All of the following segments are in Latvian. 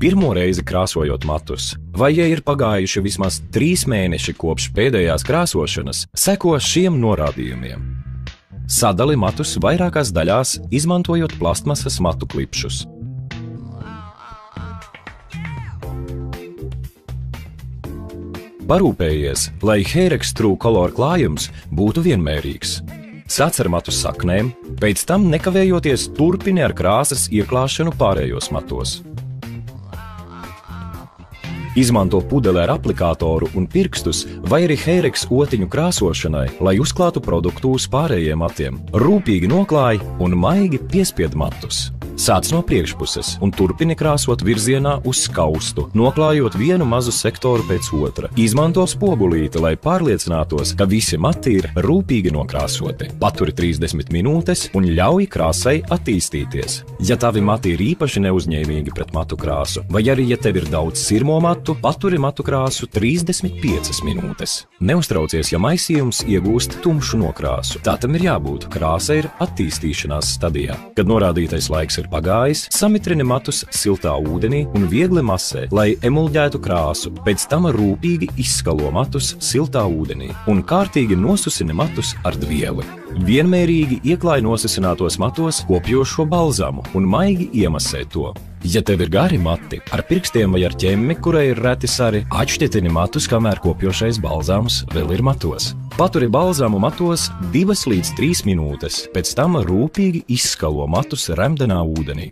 pirmo reizi krāsojot matus, vai ja ir pagājuši vismaz trīs mēneši kopš pēdējās krāsošanas, seko šiem norādījumiem. Sadali matus vairākās daļās, izmantojot plastmasas matu klipšus. Parūpējies, lai Heirex True Color klājums būtu vienmērīgs. Sāc ar matu saknēm, pēc tam nekavējoties turpini ar krāsas ieklāšanu pārējos matos. Izmanto pudeli ar aplikātoru un pirkstus, vai arī Heirex otiņu krāsošanai, lai uzklātu produktu uz pārējiem matiem. Rūpīgi noklāj un maigi piespied matus. Sāc no priekšpuses un turpini krāsot virzienā uz skaustu, noklājot vienu mazu sektoru pēc otra. Izmanto spogulīti, lai pārliecinātos, ka visi mati ir rūpīgi nokrāsoti. Paturi 30 minūtes un ļauj krāsai attīstīties. Ja tavi mati ir īpaši neuzņēmīgi pret matu krāsu, vai arī ja tev ir daudz sirmo matu, paturi matu krāsu 35 minūtes. Neuztraucies, ja maisījums iegūst tumšu nokrāsu. Tā tam ir jābūt. Krāsa ir attīstīšanās stadijā. Kad norādītais laiks ir pagājis, samitrini matus siltā ūdenī un viegli masē, lai emulģētu krāsu. Pēc tam rūpīgi izskalo matus siltā ūdenī un kārtīgi nosusini matus ar dvieli. Vienmērīgi ieklāj nosisinātos matos kopjošo balzamu un maigi iemasē to. Ja tev ir gari mati, ar pirkstiem vai ar ķemmi, kurai ir reti sari, atšķietini matus, kamēr kopjošais balzāms vēl ir matos. Paturi balzāmu matos 2 līdz 3 minūtes, pēc tam rūpīgi izskalo matus remdenā ūdenī.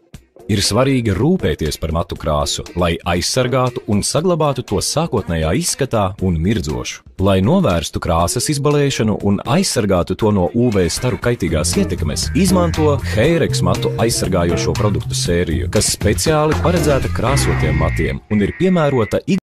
Ir svarīgi rūpēties par matu krāsu, lai aizsargātu un saglabātu to sākotnējā izskatā un mirdzošu. Lai novērstu krāsas izbalēšanu un aizsargātu to no UV staru kaitīgās ietekmes, izmanto Heirex matu aizsargājošo produktu sēriju, kas speciāli paredzēta krāsotiem matiem un ir piemērota